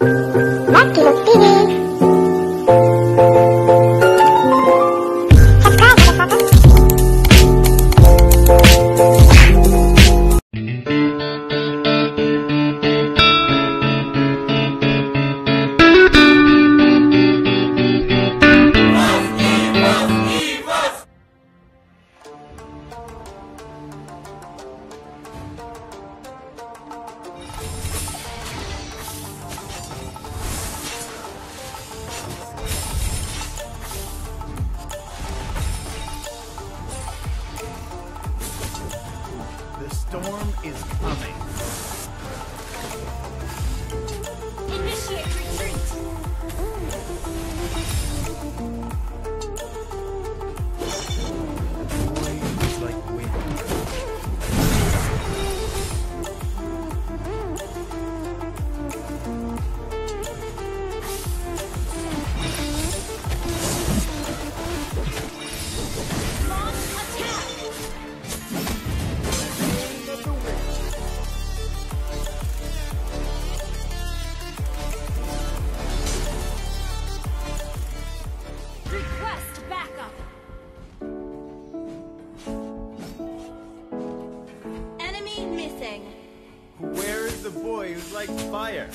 Lucky Lucky missing. Where is the boy who's like fire?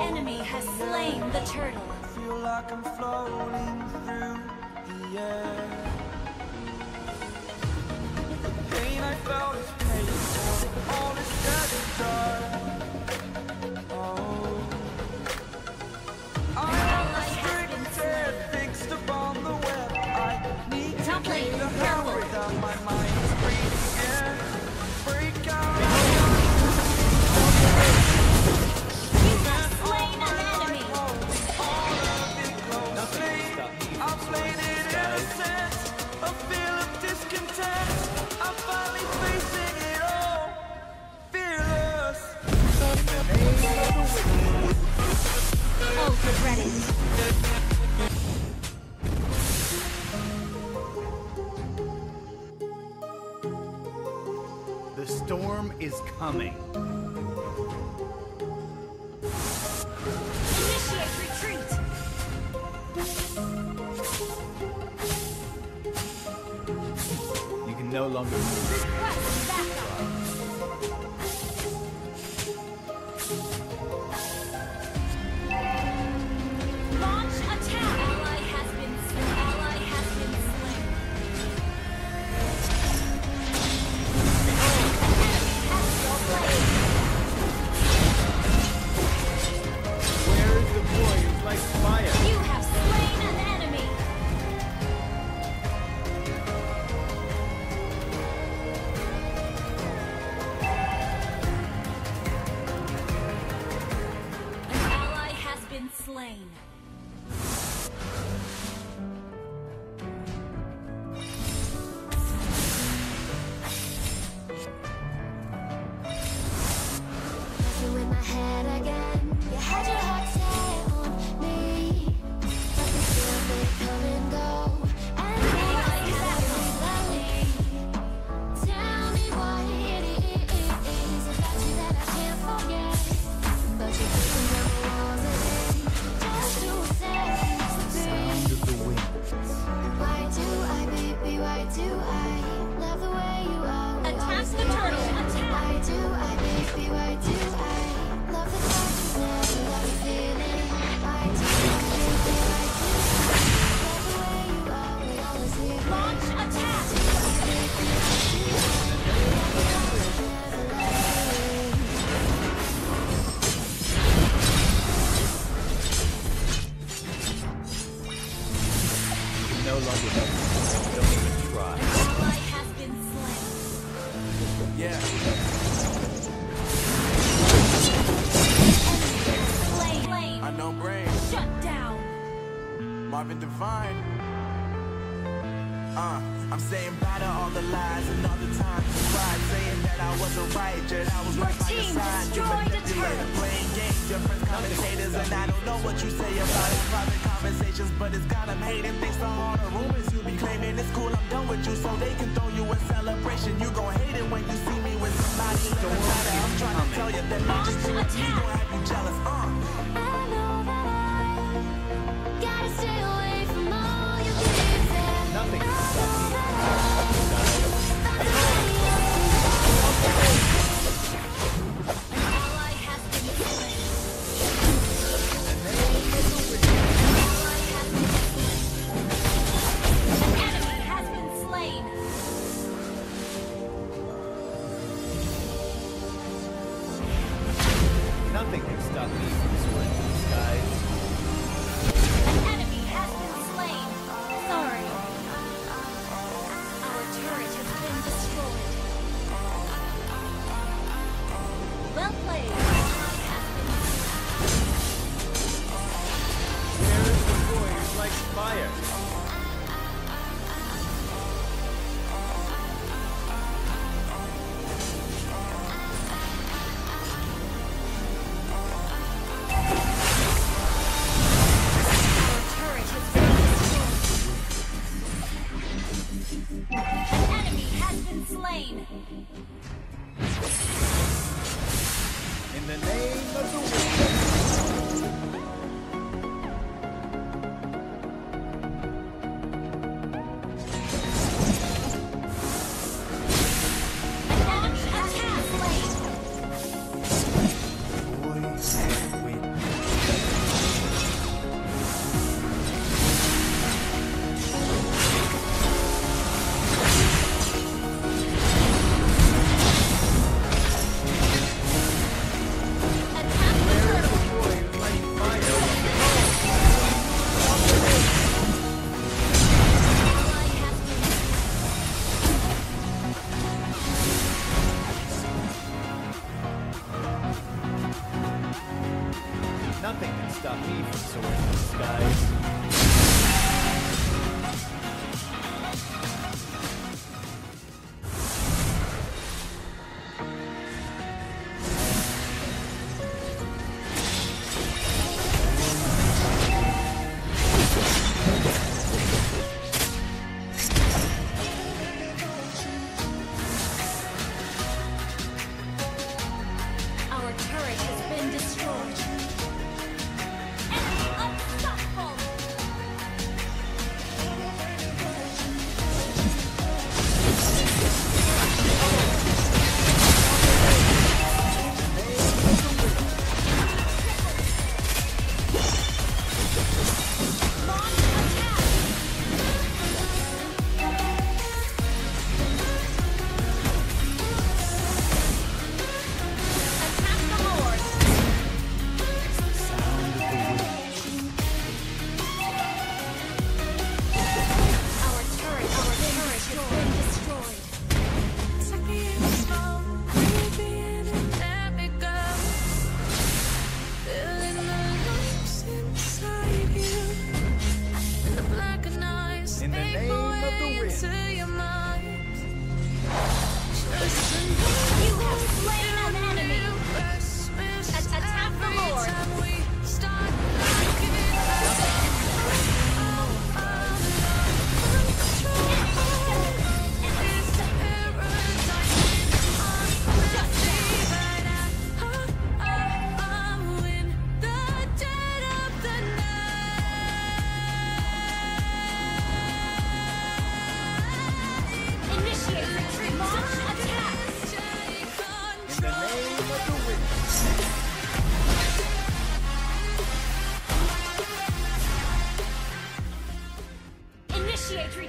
enemy has slain the turtle. I feel like I'm floating through the air. The pain I felt is. All is and done. Oh. Don't play. the The storm is coming. Initiate retreat! You can no longer move. Longer necessary. Don't even try. Ally has been slain. Yeah. I know brain. Shut down. Marvin Devine. Uh, I'm saying bye to all the lies and all the times you cried, saying that I wasn't right, that I was Your right by your side. You destroyed a manipulator, turret. playing games, different commentators, and I don't know what you say about it. Private conversations, but it's got 'em hating. Thanks to all the rumors you be claiming. It's cool, I'm done with you, so they can throw you a celebration. You gon' hate it when you see me with somebody living better. I'm trying to tell you that not just doing me gon' have you jealous. Uh. I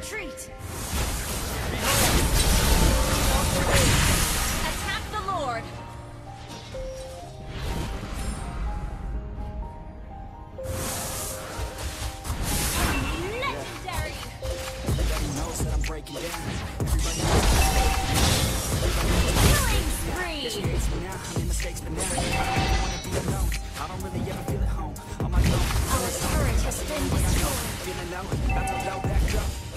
Retreat! Attack the Lord! Legendary! not to Our has been destroyed. Low, back up.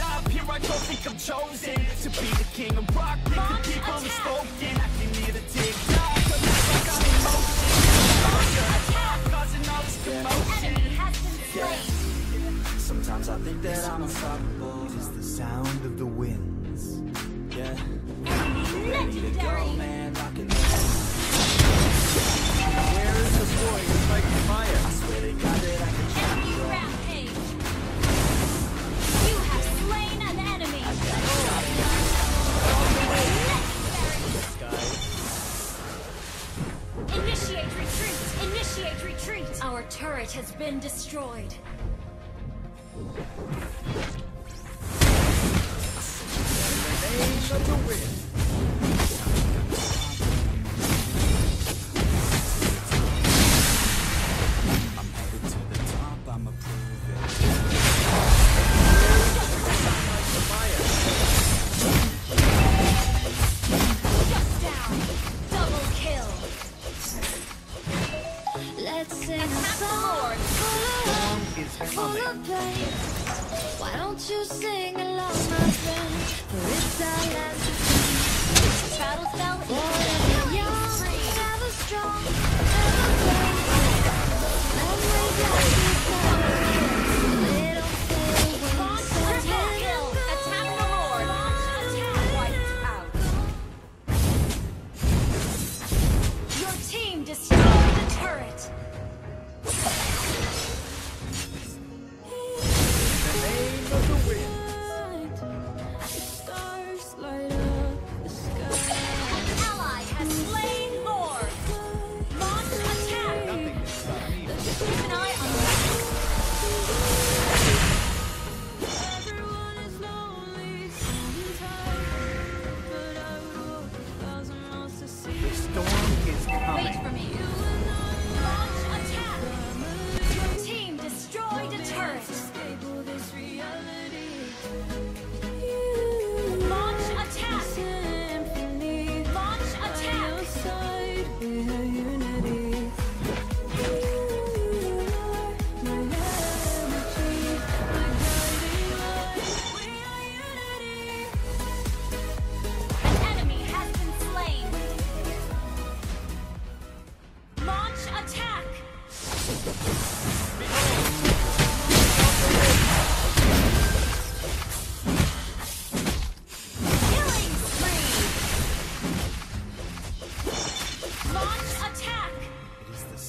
top, here I go, think I'm chosen To be the king of rock, think the people attack. have spoken I can hear the tick-tock, I'm like I'm emotion, motion Causing all this commotion. yeah. Sometimes I think that I'm unstoppable. It is the sound of the winds. Yeah. Ready to go, man, I can Where is the voice like fire. been destroyed. I'm headed to the top, I'm approving.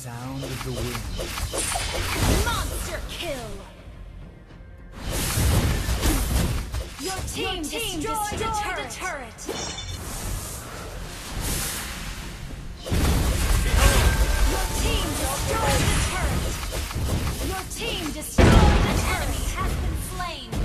sound of the wind. Monster kill! Your team, Your team destroyed, destroyed a turret! A turret. Your team destroyed the turret! Your team destroyed the turret! Enemy has been slain!